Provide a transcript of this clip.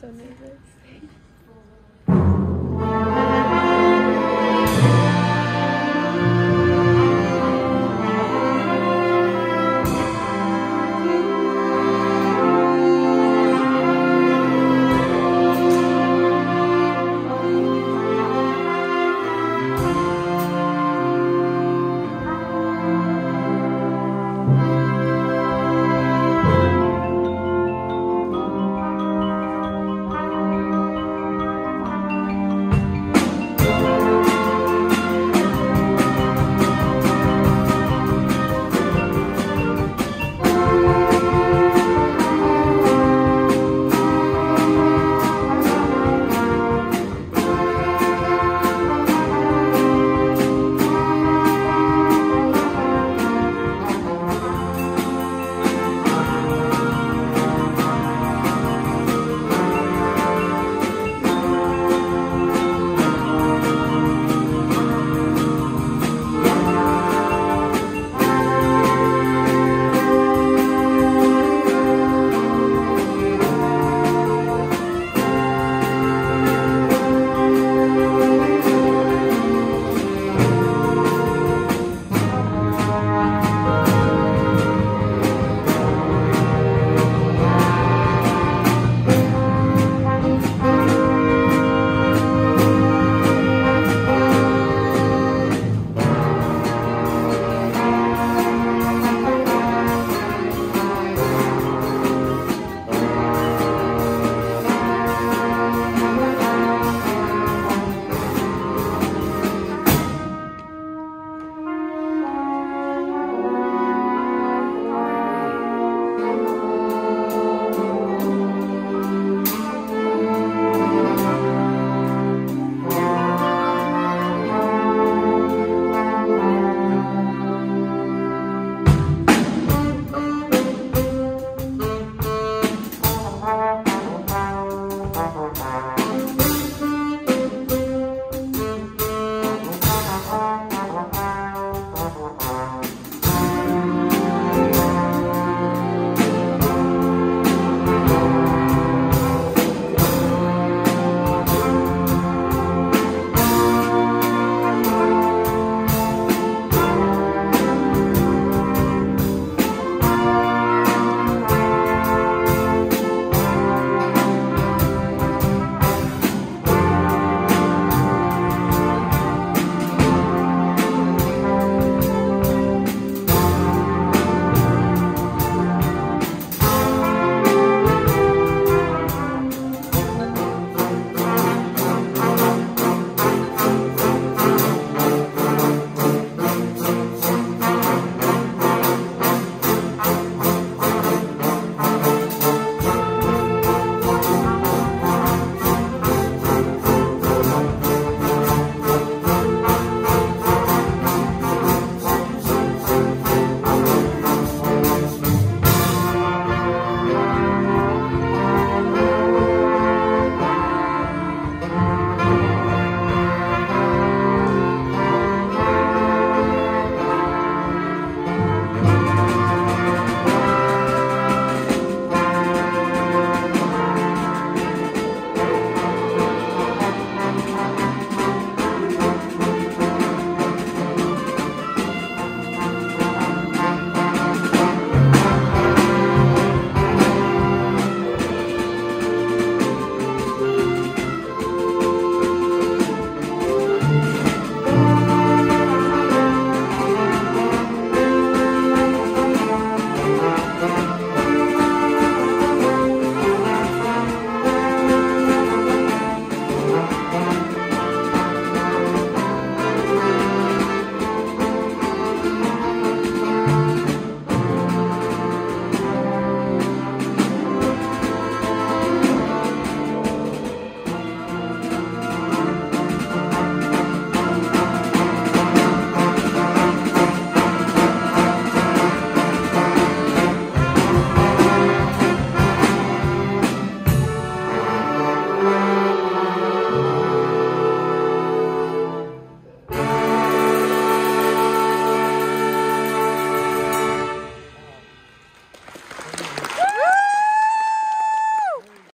so nervous.